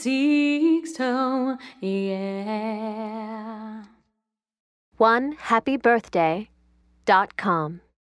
Sixto, yeah. One happy birthday dot com.